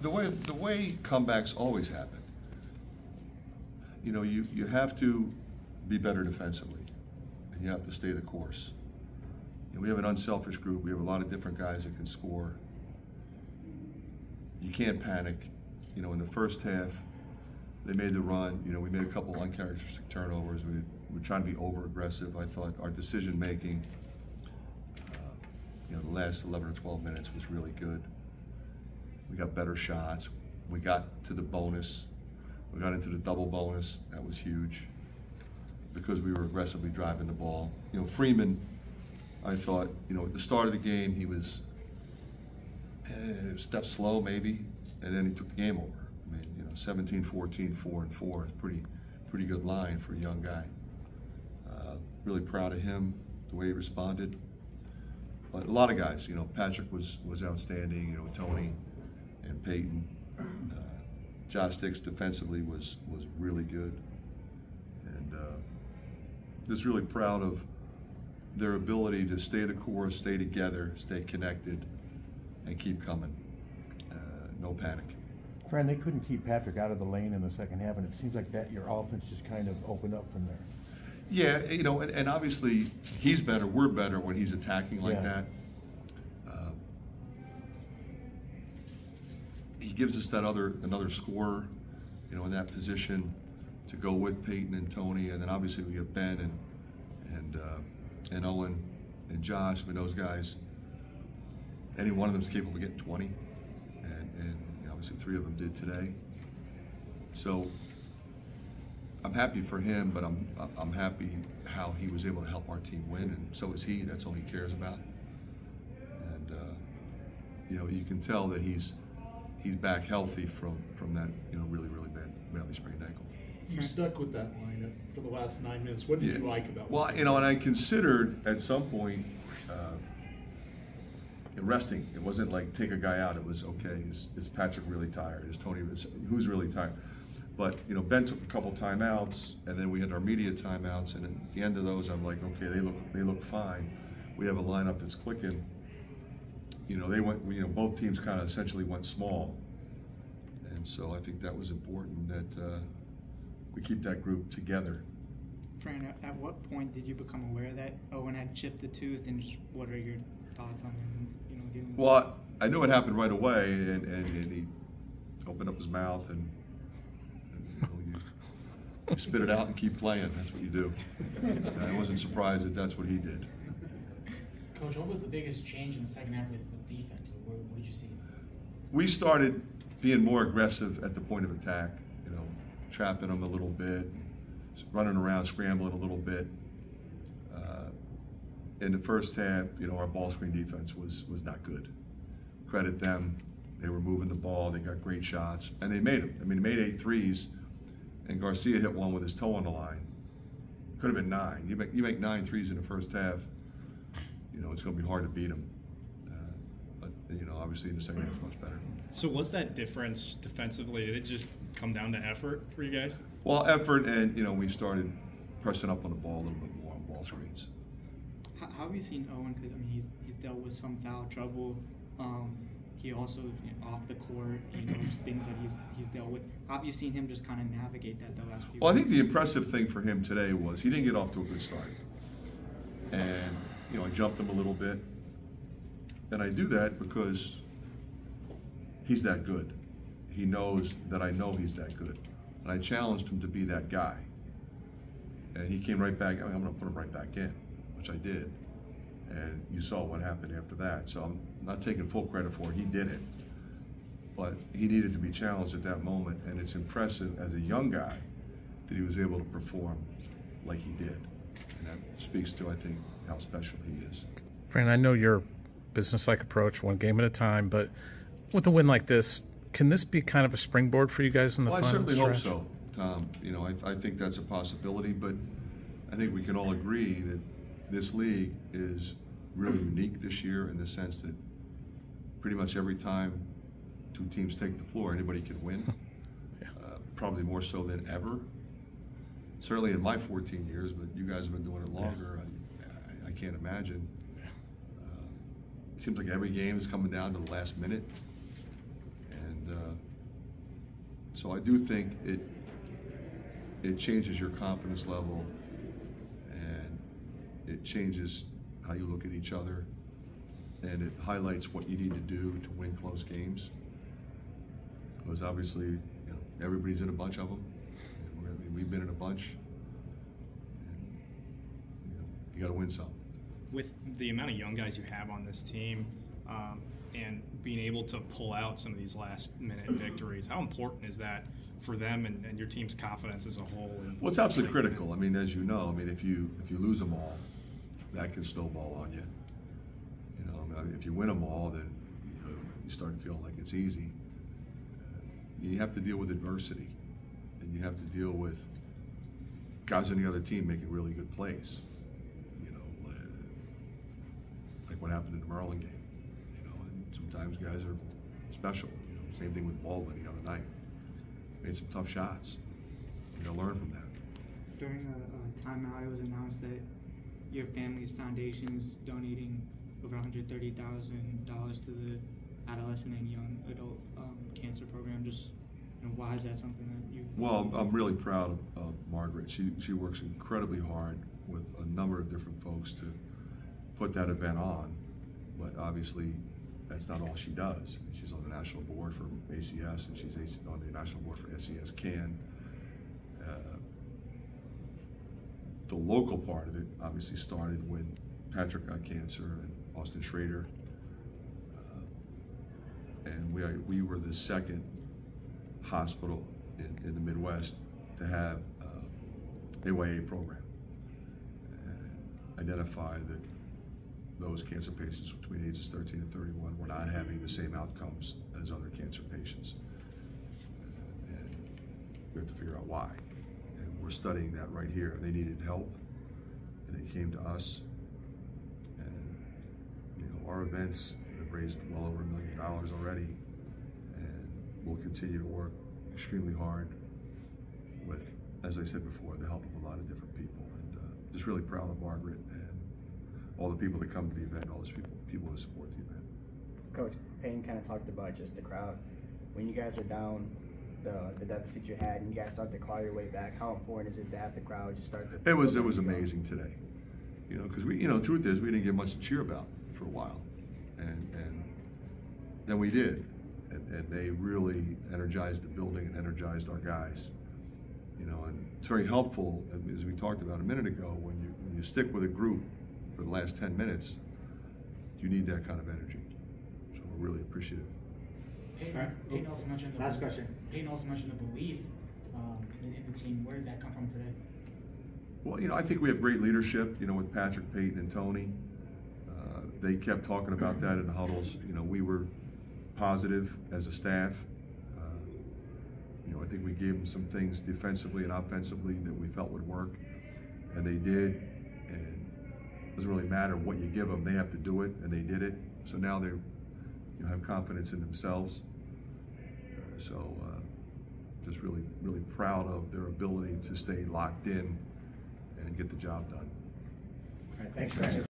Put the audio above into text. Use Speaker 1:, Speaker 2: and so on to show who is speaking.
Speaker 1: the way the way comebacks always happen. You know, you, you have to be better defensively, and you have to stay the course. We have an unselfish group. We have a lot of different guys that can score. You can't panic. You know, in the first half, they made the run. You know, we made a couple uncharacteristic turnovers. We were trying to be over aggressive. I thought our decision making, uh, you know, the last 11 or 12 minutes was really good. We got better shots. We got to the bonus. We got into the double bonus. That was huge because we were aggressively driving the ball. You know, Freeman, I thought, you know, at the start of the game, he was eh, a step slow maybe, and then he took the game over. I mean, you know, 17, 14, 4 and 4 is pretty, pretty good line for a young guy. Uh, really proud of him, the way he responded. But a lot of guys, you know, Patrick was was outstanding. You know, Tony and Payton. Uh, Josh Dix defensively was was really good, and uh, just really proud of their ability to stay the course, stay together, stay connected, and keep coming. Uh, no panic.
Speaker 2: Fran, they couldn't keep Patrick out of the lane in the second half, and it seems like that your offense just kind of opened up from there.
Speaker 1: Yeah, you know, and, and obviously he's better. We're better when he's attacking like
Speaker 2: Yeah.
Speaker 1: that. Gives us that other another scorer, you know, in that position to go with Payton and Tony, and then obviously we have Ben and and uh, and Owen and Josh. I mean, those guys. Any one of them is capable of getting 20, and, and obviously three of them did today. So I'm happy for him, but I'm I'm happy how he was able to help our team win, and so is he. That's all he cares about. And uh, you know, you can tell that he's he's back healthy from from that you know really really bad badly sprained ankle.
Speaker 3: You stuck with that lineup for the last nine minutes. What did you like about? It?
Speaker 1: Well, you know, and I considered at some point uh, resting. It wasn't like take a guy out. It was okay. Is, is Patrick really tired? Is Tony? Is, who's really tired? But you know, Ben took a couple timeouts, and then we had our media timeouts. And at the end of those, I'm like, okay, they look they look fine. We have a lineup that's clicking. You know, they went. You know, both teams kind of essentially went small, and so I think that was important that uh, we keep that group together.
Speaker 4: Fran, at- at what point did you become aware that Owen had chipped a tooth, and just what are your thoughts on him? You know, dealing with
Speaker 1: Well, I knew it happened right away, and, and, and he opened up his mouth and, and you, know, you, you spit it out and keep playing. That's what you do. And I wasn't surprised that that's what he did.
Speaker 5: Coach, what was the biggest change in the second half with, with defense? Or what, what did you see?
Speaker 1: We started being more aggressive at the point of attack. You know, trapping them a little bit, running around, scrambling a little bit. Uh, in the first half, you know, our ball screen defense was was not good. Credit them; they were moving the ball. They got great shots, and they made them. I mean, they made eight threes, and Garcia hit one with his toe on the line. Could have been nine. You make you make nine threes in the first half. You know, it's going to be hard to beat them. But you know, obviously in the second half, much better.
Speaker 6: So was that difference defensively? Did it just come down to effort for you guys?
Speaker 1: Well, effort, and you know, we started pressing up on the ball a little bit more on ball screens.
Speaker 4: How, how have you seen Owen? Because I mean, he's he's dealt with some foul trouble. Um, he also you know, off the court, you know, things that he's he's dealt with. How have you seen him just kind of navigate that the last few?
Speaker 1: Well, I think the impressive thing for him today was he didn't get off to a good start, and you know, I jumped him a little bit, and I do that because he's that good. He knows that I know he's that good, and I challenged him to be that guy, and he came right back. I mean, I'm going to put him right back in, which I did, and you saw what happened after that. So I'm not taking full credit for it. He did it, but he needed to be challenged at that moment, and it's impressive as a young guy that he was able to perform like he did, and that speaks to I think how special he is.
Speaker 7: Fran, I know your business-like approach, one game at a time, but with a win like this, can this be kind of a springboard for you guys in the
Speaker 1: Well, I
Speaker 7: final
Speaker 1: certainly hope so, Tom. You know, I, I think that's a possibility, but I think we can all agree that this league is really unique this year in the sense that pretty much every time two teams take the floor, anybody can win.
Speaker 7: Yeah.
Speaker 1: Uh, probably more so than ever. Certainly in my 14 years, but you guys have been doing it longer. I, I, I can't imagine. Seems like every game is coming down to the last minute, and uh, so I do think it, it changes your confidence level and it changes how you look at each other and it highlights what you need to do to win close games. Because obviously, you know, everybody's in a bunch of them. We've been in a bunch. And, you know, you got to win some.
Speaker 6: With the amount of young guys you have on this team um, and being able to pull out some of these last minute victories, how important is that for them and, and your team's confidence as a whole? And
Speaker 1: Well, it's absolutely critical. I mean, as you know, I mean, if you if you lose them all, that can snowball on you. You know, I mean, if you win them all, then you, know, you start feeling like it's easy. You have to deal with adversity, and you have to deal with guys on the other team making really good plays. You know, uh, like what happened in the Maryland game. You know, and sometimes guys are special. You know, same thing with Baldwin the other night. Made some tough shots. You to learn from that.
Speaker 4: During a, a timeout, it was announced that your family's foundation is donating over $130,000 to the adolescent and young adult um, cancer program. Just you know, why is that something that you?
Speaker 1: Well, I'm really proud of, of Margaret. She, she works incredibly hard with a number of different folks to put that event on. But obviously, that's not all she does. She's on the national board for ACS and she's on the national board for SES CAN. Uh, the local part of it obviously started when Patrick got cancer and Austin Schrader. Uh, and we, we were the second hospital in, in the Midwest to have uh, AYA program and identify that those cancer patients between ages 13 and 31 were not having the same outcomes as other cancer patients. And we have to figure out why. And we're studying that right here. They needed help, and they came to us. And you know, our events have raised well over a million dollars already, and we'll continue to work extremely hard with, as I said before, the help of a lot of different people. And uh, just really proud of Margaret and all the people that come to the event, all those people, people who support the event.
Speaker 8: Coach, Payne kind of talked about just the crowd. When you guys are down, the the deficit you had, and you guys start to claw your way back, how important is it to have the crowd just start to?
Speaker 1: It was it was amazing today, you know, because we you know the truth is we didn't get much to cheer about for a while, and and then we did, and, and they really energized the building and energized our guys, you know, and it's very helpful as we talked about a minute ago when you when you stick with a group for the last ten minutes, you need that kind of energy, so we're really appreciative.
Speaker 5: Payton,
Speaker 9: Alright.
Speaker 5: Payton also mentioned the
Speaker 9: Last question.
Speaker 5: Payton also mentioned the belief um, in, in the team. Where did that come from today?
Speaker 1: Well, you know, I think we have great leadership, you know, with Patrick, Payton, and Tony. Uh, they kept talking about that in the huddles. You know, we were positive as a staff. Uh, you know, I think we gave them some things defensively and offensively that we felt would work, and they did. And it doesn't really matter what you give them; they have to do it, and they did it. So now they, you know, have confidence in themselves. So. Uh, just really, really proud of their ability to stay locked in and get the job done.
Speaker 9: All right, thanks, Francis.